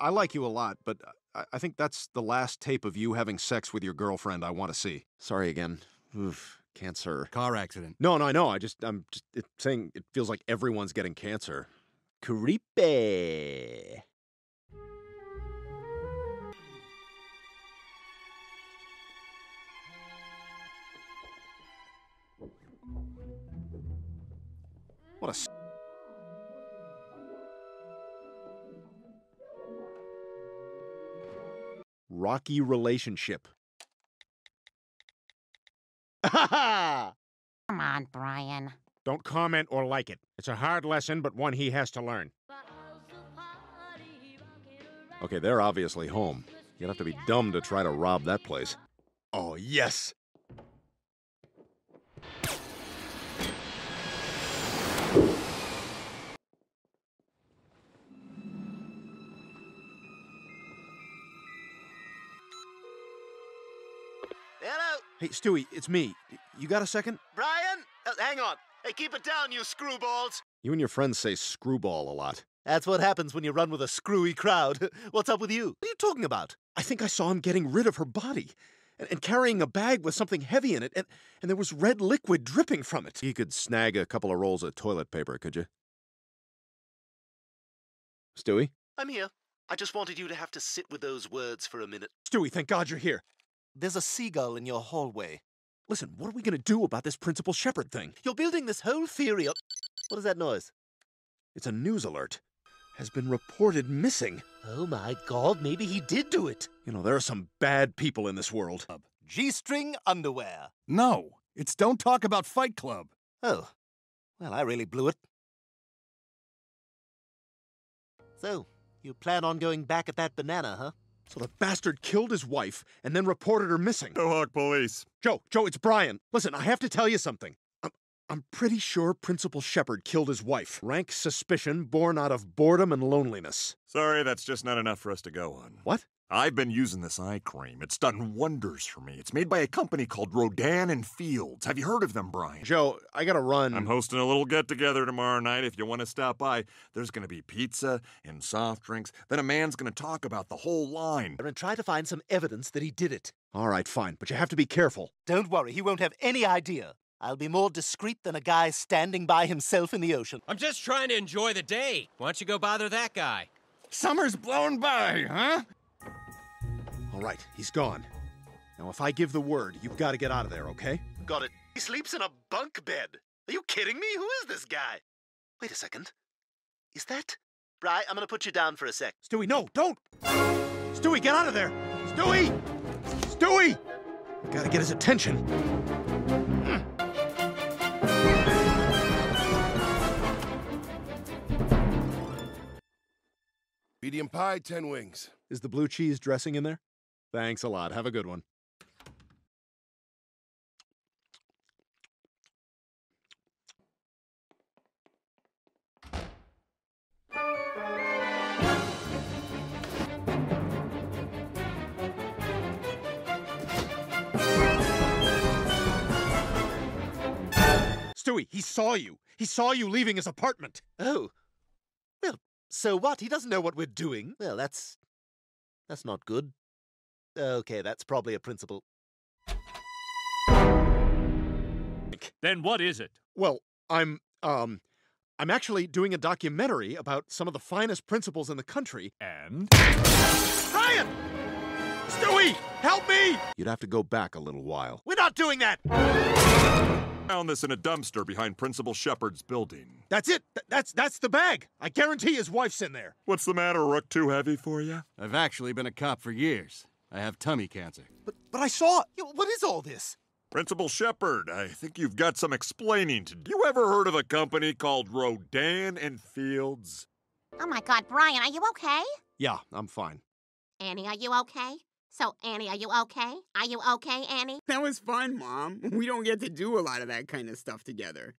I like you a lot, but I, I think that's the last tape of you having sex with your girlfriend I want to see. Sorry again. Oof, cancer. Car accident. No, no, I know. I just, I'm just it, saying it feels like everyone's getting cancer. Creepy. What a. Rocky relationship. Come on, Brian. Don't comment or like it. It's a hard lesson, but one he has to learn. Okay, they're obviously home. You'd have to be dumb to try to rob that place. Oh, yes! Hey, Stewie, it's me. You got a second? Brian? Uh, hang on. Hey, keep it down, you screwballs. You and your friends say screwball a lot. That's what happens when you run with a screwy crowd. What's up with you? What are you talking about? I think I saw him getting rid of her body and, and carrying a bag with something heavy in it, and, and there was red liquid dripping from it. You could snag a couple of rolls of toilet paper, could you? Stewie? I'm here. I just wanted you to have to sit with those words for a minute. Stewie, thank God you're here. There's a seagull in your hallway. Listen, what are we going to do about this Principal Shepherd thing? You're building this whole theory up. What is that noise? It's a news alert. Has been reported missing. Oh my god, maybe he did do it. You know, there are some bad people in this world. G string underwear. No, it's Don't Talk About Fight Club. Oh, well, I really blew it. So, you plan on going back at that banana, huh? So the bastard killed his wife and then reported her missing. Quahog Police. Joe, Joe, it's Brian. Listen, I have to tell you something. I'm, I'm pretty sure Principal Shepherd killed his wife. Rank suspicion born out of boredom and loneliness. Sorry, that's just not enough for us to go on. What? I've been using this eye cream. It's done wonders for me. It's made by a company called Rodan and Fields. Have you heard of them, Brian? Joe, I gotta run. I'm hosting a little get together tomorrow night. If you want to stop by, there's going to be pizza and soft drinks. Then a man's going to talk about the whole line. And try to find some evidence that he did it. All right, fine, but you have to be careful. Don't worry, he won't have any idea. I'll be more discreet than a guy standing by himself in the ocean. I'm just trying to enjoy the day. Why don't you go bother that guy? Summer's blown by, huh? All right, he's gone. Now, if I give the word, you've got to get out of there, okay? Got it. He sleeps in a bunk bed. Are you kidding me? Who is this guy? Wait a second. Is that? Bri, I'm gonna put you down for a sec. Stewie, no, don't! Stewie, get out of there! Stewie! Stewie! I gotta get his attention. Medium pie, 10 wings. Is the blue cheese dressing in there? Thanks a lot. Have a good one. Stewie, he saw you. He saw you leaving his apartment. Oh. Well, so what? He doesn't know what we're doing. Well, that's. That's not good. Okay, that's probably a principle. Then what is it? Well, I'm um I'm actually doing a documentary about some of the finest principals in the country. And? Brian! Stewie, help me! You'd have to go back a little while. We're not doing that! Found this in a dumpster behind Principal Shepherd's building. That's it. Th- that's that's the bag. I guarantee his wife's in there. What's the matter, Rook? Too heavy for you? I've actually been a cop for years. I have tummy cancer. But but I saw What is all this? Principal Shepherd, I think you've got some explaining to do. You ever heard of a company called Rodan and Fields? Oh my god, Brian, are you okay? Yeah, I'm fine. Annie, are you okay? So, Annie, are you okay? Are you okay, Annie? That was fun, Mom. We don't get to do a lot of that kind of stuff together.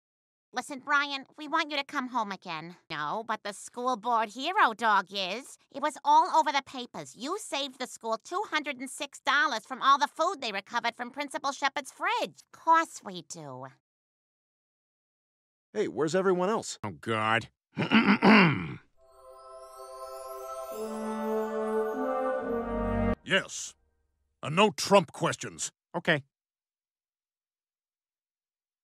Listen, Brian, we want you to come home again. No, but the school board hero dog is. It was all over the papers. You saved the school $206 from all the food they recovered from Principal Shepherd's fridge. Course we do. Hey, where's everyone else? Oh, God. Yes. And no Trump questions. Okay.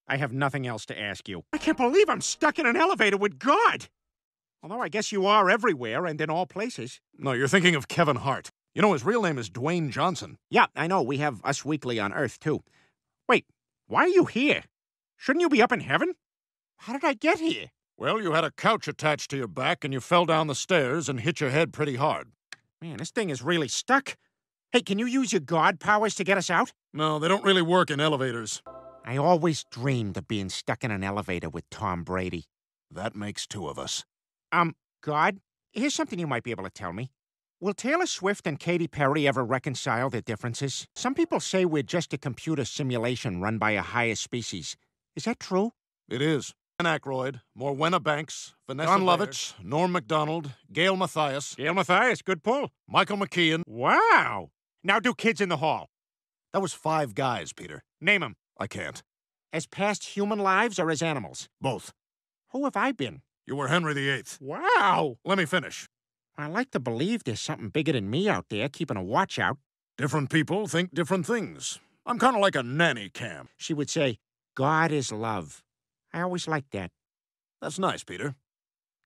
I have nothing else to ask you. I can't believe I'm stuck in an elevator with God. Although I guess you are everywhere and in all places. No, you're thinking of Kevin Hart. You know his real name is Dwayne Johnson. Yeah, I know. We have Us Weekly on Earth, too. Wait, why are you here? Shouldn't you be up in heaven? How did I get here? Well, you had a couch attached to your back and you fell down the stairs and hit your head pretty hard. Man, this thing is really stuck. Hey, can you use your God powers to get us out? No, they don't really work in elevators. I always dreamed of being stuck in an elevator with Tom Brady. That makes two of us. Um, God, here's something you might be able to tell me. Will Taylor Swift and Katy Perry ever reconcile their differences? Some people say we're just a computer simulation run by a higher species. Is that true? It is. Dan Aykroyd, Morwenna Banks, Vanessa Jon Lovitz. Norm MacDonald, Gail Matthius, Gail Matthius, good pull. Michael McKean. Wow. Now do kids in the hall. That was five guys, Peter. Name 'em. I can't. As past human lives or as animals? Both. Who have I been? You were Henry VIII. Wow. Let me finish. I like to believe there's something bigger than me out there keeping a watch out. Different people think different things. I'm kind of like a nanny cam. She would say, God is love. I always liked that. That's nice, Peter.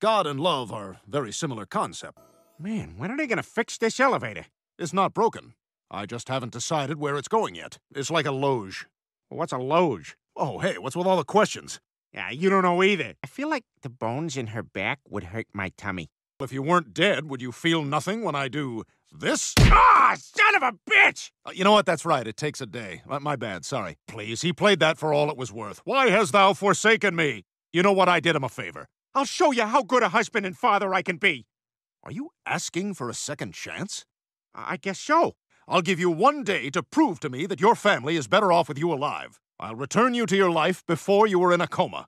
God and love are very similar concept. Man, when are they going to fix this elevator? It's not broken. I just haven't decided where it's going yet. It's like a loge. What's a loge? Oh, hey, what's with all the questions? Yeah, you don't know either. I feel like the bones in her back would hurt my tummy. If you weren't dead, would you feel nothing when I do this? Ah, son of a bitch! Uh, you know what? That's right. It takes a day. My, my bad. Sorry. Please, he played that for all it was worth. Why hast thou forsaken me? You know what? I did him a favor. I'll show you how good a husband and father I can be. Are you asking for a second chance? I guess so. I'll give you one day to prove to me that your family is better off with you alive. I'll return you to your life before you were in a coma.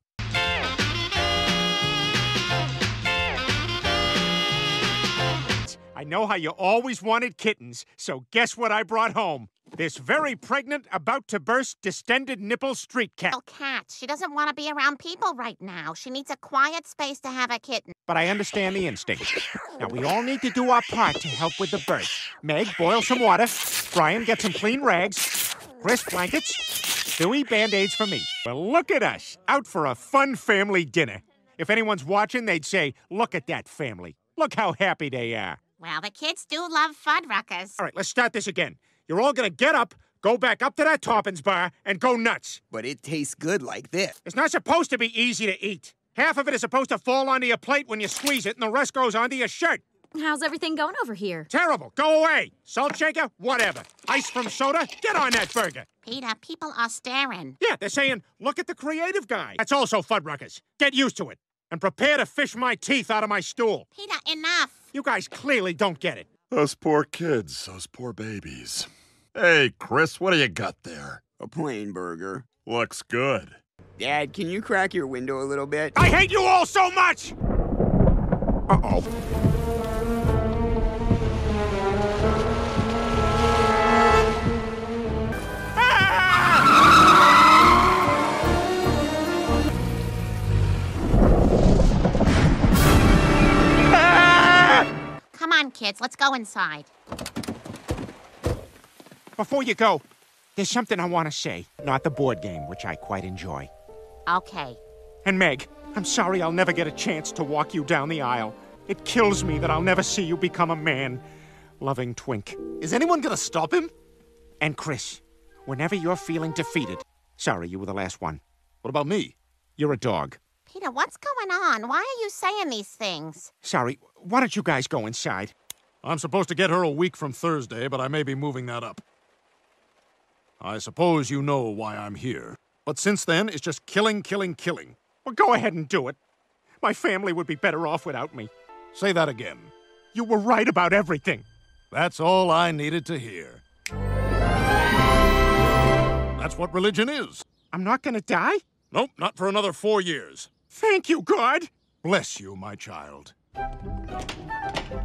I know how you always wanted kittens, so guess what I brought home? This very pregnant, about to burst, distended nipple street cat. Little cat. She doesn't want to be around people right now. She needs a quiet space to have a kitten. But I understand the instinct. Now, we all need to do our part to help with the birth. Meg, boil some water. Brian, get some clean rags. Chris, blankets. Stewie, band-aids for me. Well, look at us, out for a fun family dinner. If anyone's watching, they'd say, look at that family. Look how happy they are. Well, the kids do love Fuddruckers. All right, let's start this again. You're all gonna get up, go back up to that Toppins bar, and go nuts. But it tastes good like this. It's not supposed to be easy to eat. Half of it is supposed to fall onto your plate when you squeeze it, and the rest goes onto your shirt. How's everything going over here? Terrible. Go away. Salt shaker, whatever. Ice from soda, get on that burger. Peter, people are staring. Yeah, they're saying, look at the creative guy. That's also Fuddruckers. Get used to it. And prepare to fish my teeth out of my stool. Peter, enough. You guys clearly don't get it. Those poor kids. Those poor babies. Hey, Chris, what do you got there? A plain burger. Looks good. Dad, can you crack your window a little bit? I hate you all so much! Uh-oh. Let's go inside. Before you go, there's something I want to say. Not the board game, which I quite enjoy. Okay. And Meg, I'm sorry I'll never get a chance to walk you down the aisle. It kills me that I'll never see you become a man. Loving Twink. Is anyone gonna stop him? And Chris, whenever you're feeling defeated. Sorry, you were the last one. What about me? You're a dog. Peter, what's going on? Why are you saying these things? Sorry, why don't you guys go inside? I'm supposed to get her a week from Thursday, but I may be moving that up. I suppose you know why I'm here. But since then, it's just killing, killing, killing. Well, go ahead and do it. My family would be better off without me. Say that again. You were right about everything. That's all I needed to hear. That's what religion is. I'm not gonna die? Nope, not for another four years. Thank you, God! Bless you, my child.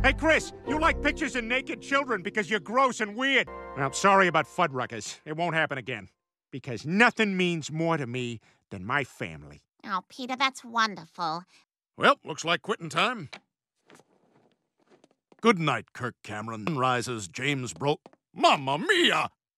Hey, Chris, you like pictures of naked children because you're gross and weird. Well, I'm sorry about Fuddruckers. It won't happen again. Because nothing means more to me than my family. Oh, Peter, that's wonderful. Well, looks like quitting time. Good night, Kirk Cameron. Rises James Bro. Mamma mia!